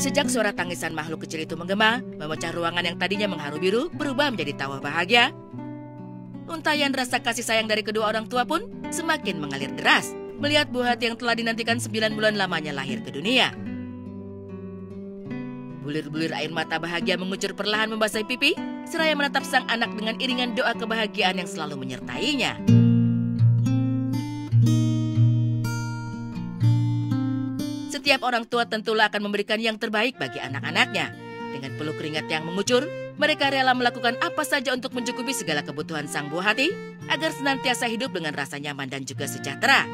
Sejak suara tangisan makhluk kecil itu menggema, memecah ruangan yang tadinya mengharu biru berubah menjadi tawa bahagia. Untayan rasa kasih sayang dari kedua orang tua pun semakin mengalir deras melihat buah hati yang telah dinantikan sembilan bulan lamanya lahir ke dunia. Bulir-bulir air mata bahagia mengucur perlahan membasahi pipi, seraya menatap sang anak dengan iringan doa kebahagiaan yang selalu menyertainya. Setiap orang tua tentulah akan memberikan yang terbaik bagi anak-anaknya. Dengan peluk keringat yang mengucur, mereka rela melakukan apa saja untuk mencukupi segala kebutuhan sang buah hati agar senantiasa hidup dengan rasa nyaman dan juga sejahtera.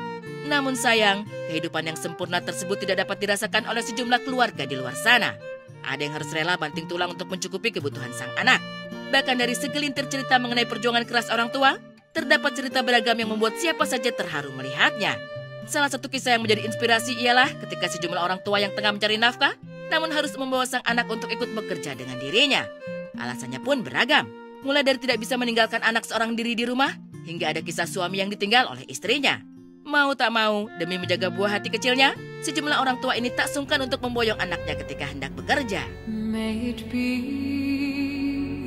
Namun sayang, kehidupan yang sempurna tersebut tidak dapat dirasakan oleh sejumlah keluarga di luar sana. Ada yang harus rela banting tulang untuk mencukupi kebutuhan sang anak. Bahkan dari segelintir cerita mengenai perjuangan keras orang tua, terdapat cerita beragam yang membuat siapa saja terharu melihatnya. Salah satu kisah yang menjadi inspirasi ialah ketika sejumlah orang tua yang tengah mencari nafkah, namun harus membawa sang anak untuk ikut bekerja dengan dirinya. Alasannya pun beragam, mulai dari tidak bisa meninggalkan anak seorang diri di rumah, hingga ada kisah suami yang ditinggal oleh istrinya. Mau tak mau, demi menjaga buah hati kecilnya, sejumlah orang tua ini tak sungkan untuk memboyong anaknya ketika hendak bekerja. May it be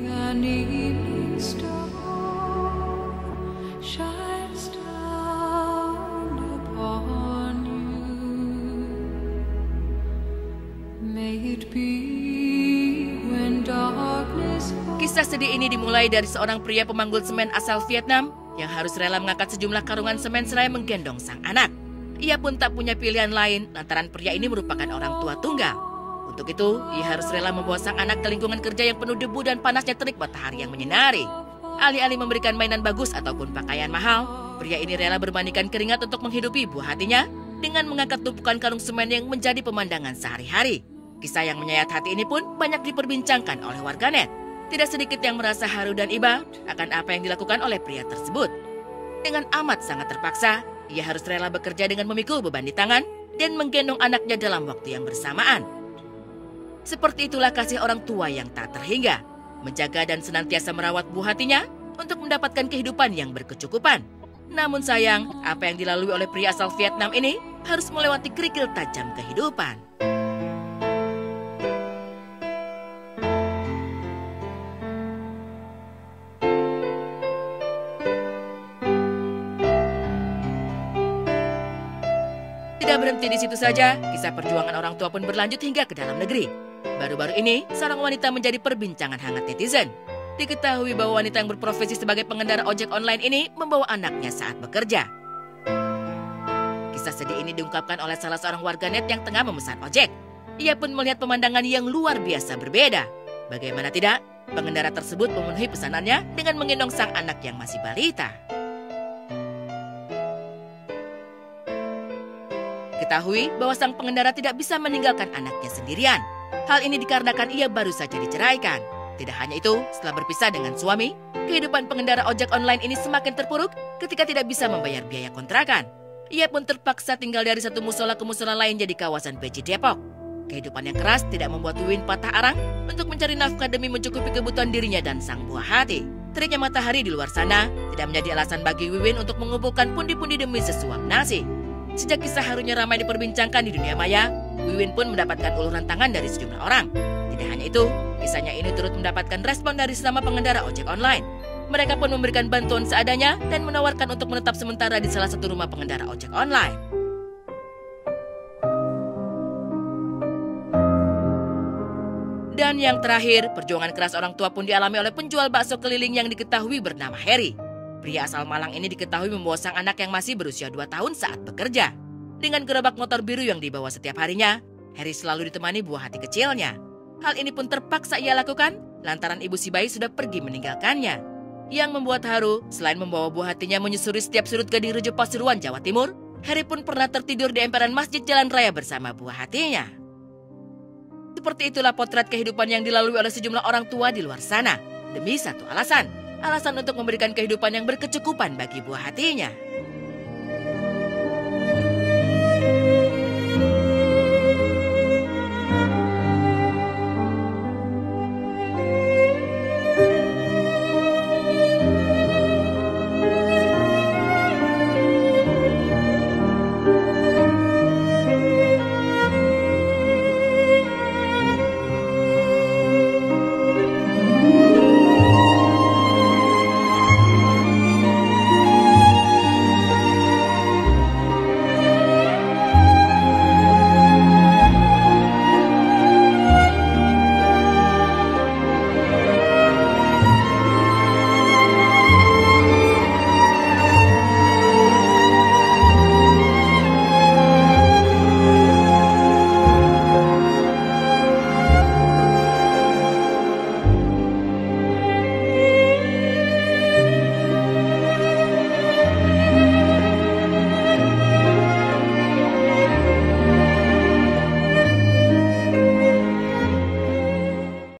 an evening star. Sedih ini dimulai dari seorang pria pemanggul semen asal Vietnam yang harus rela mengangkat sejumlah karungan semen seraya menggendong sang anak. Ia pun tak punya pilihan lain lantaran pria ini merupakan orang tua tunggal. Untuk itu, ia harus rela membawa sang anak ke lingkungan kerja yang penuh debu dan panasnya terik matahari yang menyinari. Alih-alih memberikan mainan bagus ataupun pakaian mahal, pria ini rela berbandingkan keringat untuk menghidupi buah hatinya dengan mengangkat tumpukan karung semen yang menjadi pemandangan sehari-hari. Kisah yang menyayat hati ini pun banyak diperbincangkan oleh warganet. Tidak sedikit yang merasa haru dan iba akan apa yang dilakukan oleh pria tersebut. Dengan amat sangat terpaksa, ia harus rela bekerja dengan memikul beban di tangan dan menggendong anaknya dalam waktu yang bersamaan. Seperti itulah kasih orang tua yang tak terhingga, menjaga dan senantiasa merawat buah hatinya untuk mendapatkan kehidupan yang berkecukupan. Namun sayang, apa yang dilalui oleh pria asal Vietnam ini harus melewati kerikil tajam kehidupan. Berhenti di situ saja, kisah perjuangan orang tua pun berlanjut hingga ke dalam negeri. Baru-baru ini, seorang wanita menjadi perbincangan hangat netizen. Diketahui bahwa wanita yang berprofesi sebagai pengendara ojek online ini membawa anaknya saat bekerja. Kisah sedih ini diungkapkan oleh salah seorang warganet yang tengah memesan ojek. Ia pun melihat pemandangan yang luar biasa berbeda. Bagaimana tidak, pengendara tersebut memenuhi pesanannya dengan menggendong sang anak yang masih balita. Diketahui bahwa sang pengendara tidak bisa meninggalkan anaknya sendirian. Hal ini dikarenakan ia baru saja diceraikan. Tidak hanya itu, setelah berpisah dengan suami, kehidupan pengendara ojek online ini semakin terpuruk ketika tidak bisa membayar biaya kontrakan. Ia pun terpaksa tinggal dari satu musola ke musola lain jadi kawasan Beji Depok. Kehidupan yang keras tidak membuat Wiwin patah arang untuk mencari nafkah demi mencukupi kebutuhan dirinya dan sang buah hati. Teriknya matahari di luar sana tidak menjadi alasan bagi Wiwin untuk mengumpulkan pundi-pundi demi sesuap nasi. Sejak kisah harunya ramai diperbincangkan di dunia maya, Wiwin pun mendapatkan uluran tangan dari sejumlah orang. Tidak hanya itu, kisahnya ini turut mendapatkan respon dari sesama pengendara ojek online. Mereka pun memberikan bantuan seadanya dan menawarkan untuk menetap sementara di salah satu rumah pengendara ojek online. Dan yang terakhir, perjuangan keras orang tua pun dialami oleh penjual bakso keliling yang diketahui bernama Harry. Pria asal Malang ini diketahui membawa sang anak yang masih berusia 2 tahun saat bekerja. Dengan gerobak motor biru yang dibawa setiap harinya, Harry selalu ditemani buah hati kecilnya. Hal ini pun terpaksa ia lakukan lantaran ibu si bayi sudah pergi meninggalkannya. Yang membuat haru, selain membawa buah hatinya menyusuri setiap sudut Gading Rejo Pasuruan, Jawa Timur, Harry pun pernah tertidur di emperan Masjid Jalan Raya bersama buah hatinya. Seperti itulah potret kehidupan yang dilalui oleh sejumlah orang tua di luar sana. Demi satu alasan, alasan untuk memberikan kehidupan yang berkecukupan bagi buah hatinya.